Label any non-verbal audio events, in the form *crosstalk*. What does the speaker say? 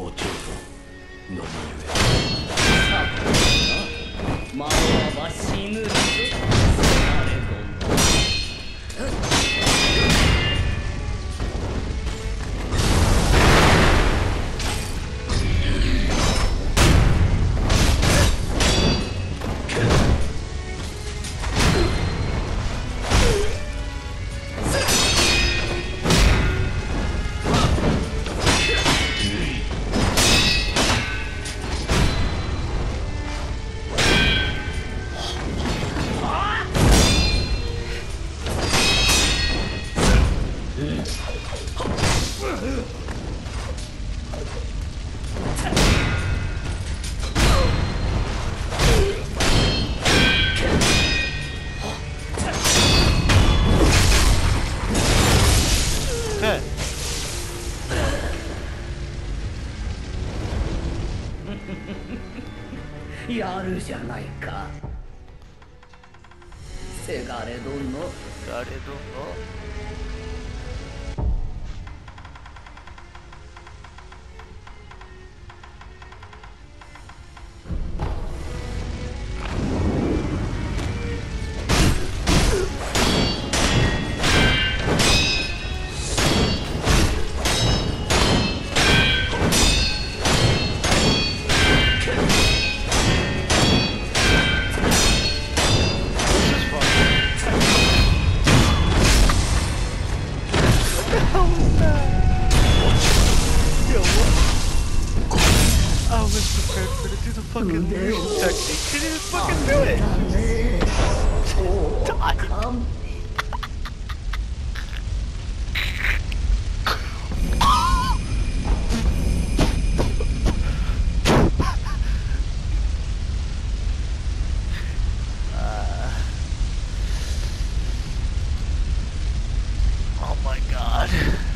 お嬢何魔王は死ぬぞ。やるじゃないか。せがれ殿。誰どの What? *laughs* I was prepared for to do the fucking Lucian technique. She didn't fucking do it. 完 God.